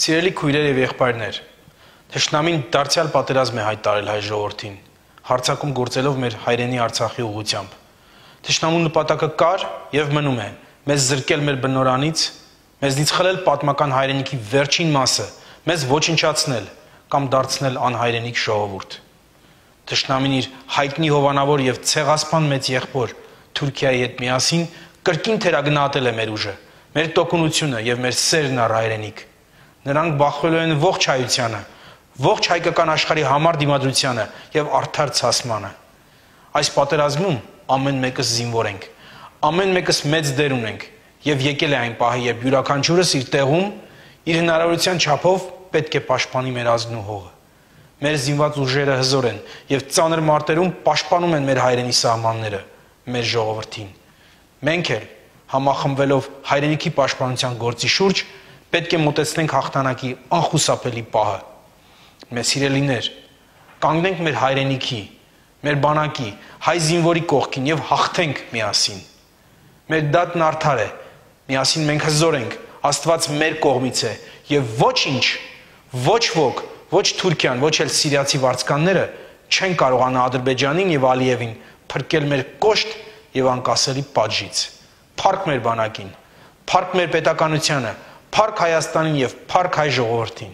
Սիրելի քույրեր եւ եղբայրներ, Թշնամին դարձյալ պատերազմ է հայտարել հայ ժողովրդին, հարցակում գործելով մեր հայրենի Արցախի ուղությամբ։ Թշնամու նպատակը կար եւ մնում է մեզ զրկել մեր բնորանից, մեզնից խլել պատմական հայրենիքի վերջին մասը, մեզ ոչնչացնել կամ դարձնել անհայրենիք ժողովուրդ։ Թշնամին իր հայտնի հովանավոր եւ ցեղասպան մեծ եղբոր Թուրքիայի հետ միասին կրկին թերագնահատել է մեր ուժը, մեր տոկունությունը եւ մեր սերն առ հայրենիք։ Նրանք բախվելու են ողջ հայությանը, ողջ հայկական աշխարհի համար դիմադրությանը եւ արդար ցասմանը։ Այս պատերազմում ամեն մեկս զինվոր ենք, ամեն մեկս մեծ դեր ունենք եւ եկել է այն պահը, երբ յուրաքանչյուրս իր տեղում իր հնարավորության չափով պետք է պաշտպանի մեր ազգն ու հողը։ Մեր զինված ուժերը հզոր են եւ ծանր մարտերում պաշտպանում են մեր հայրենի սահմանները, մեր ժողովրդին։ Մենք էլ համախմբվելով հայրենիքի պաշտպանության գործի շուրջ պետք է մտածենք հաղթանակի անխուսափելի պահը։ Մեր սիրելիներ, կանգնենք մեր հայրենիքի, մեր բանակի, հայ զինվորի կողքին եւ հաղթենք միասին։ Մեր դատն արդար է։ Միասին մենք հզոր ենք։ Աստված մեր կողմից է եւ ոչինչ, ոչ ոք, ոչ Թուրքիան, ոչ էլ սիրիացի վարձկանները չեն կարողանա Ադրբեջանին եւ Ալիևին փրկել մեր կոշտ եւ անկասելի պատժից։ Փառք մեր բանակին, փառք մեր պետականությանը, փառք Հայաստանին եւ փառք հայ ժողովրդին։